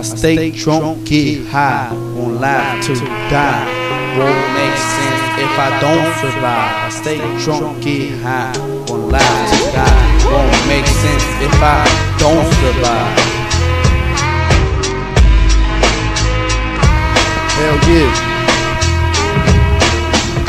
I stay drunk, get high, won't laugh to die. Won't make sense if I don't survive. I stay drunk, get high, won't laugh to die. Won't make sense if I don't survive. Hell yeah.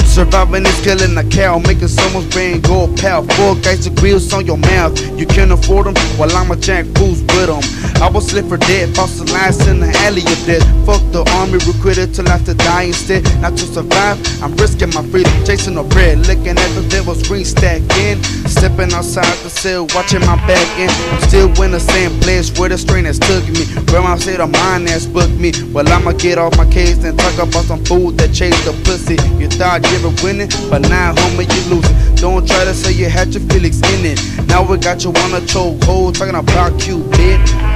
Surviving is killing a cow, making someone's brain go pal. Four guys of grills on your mouth, you can't afford them. While I'm a jack fools with them. I was slip for dead, fossilized in the alley of death. Fuck the army, recruited till to die instead. Not to survive, I'm risking my freedom, chasing the bread, looking at the devil's screen stacking. Stepping outside the cell, watching my back end. I'm still in the same place where the strain has took me. Grandma said a mind has booked me. Well, I'ma get off my case and talk about some food that chased the pussy. You thought you were winning, but now, homie, you losing. Don't try to say you had your feelings in it. Now we got you on a chokehold, talking about you, bitch.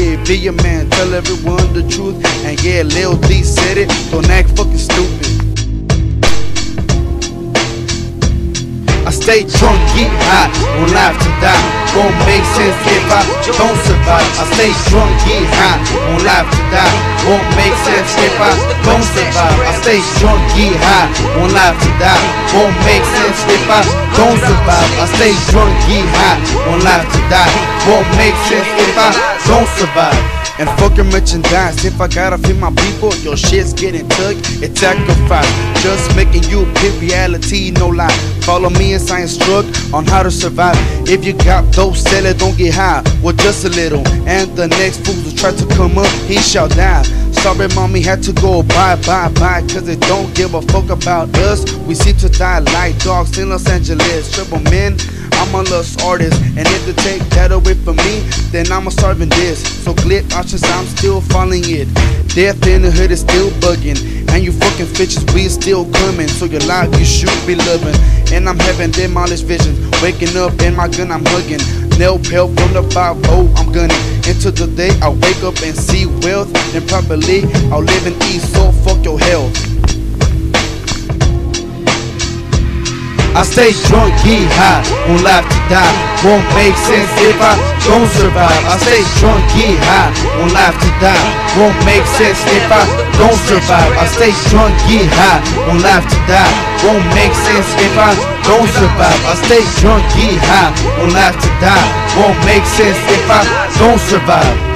Kid, be a man, tell everyone the truth. And yeah, Lil D said it, don't act fucking stupid. I stay drunk, get high, won't live to die. Won't make sense if I don't survive. I stay drunk, get high, won't live to die. Won't make sense if I don't survive. I stay drunk, get high, won't live to die. Won't make sense if I don't survive. I stay drunk, get high, won't to die. Won't make sense if I don't survive. And fucking merchandise. If I gotta feed my people, your shit's getting took. It's sacrifice. Just making you pick reality, no lie. Follow me as I instruct on how to survive. If you got dope, sell it, don't get high. Well, just a little. And the next fool who try to come up, he shall die. Sorry, mommy had to go bye, bye, bye. Cause they don't give a fuck about us. We seem to die like dogs in Los Angeles. Triple men. I'm a lost artist, and if they take that away from me, then I'm a starving this. So glip options, I'm still following it. Death in the hood is still bugging, and you fucking bitches, we still coming. So your life you should be living, and I'm having demolished visions. Waking up in my gun, I'm hugging. Nail help from the 5 I'm gonna enter the day, I wake up and see wealth, then probably I'll live and eat. So fuck your health. I stay drunk, get high, won't to die. Won't make sense if I don't survive. I stay drunk, get high, won't to die. Won't make sense if I don't survive. I stay drunk, get high, won't to die. Won't make sense if I don't survive. I stay drunk, get high, won't live to die. Won't make sense if I don't survive.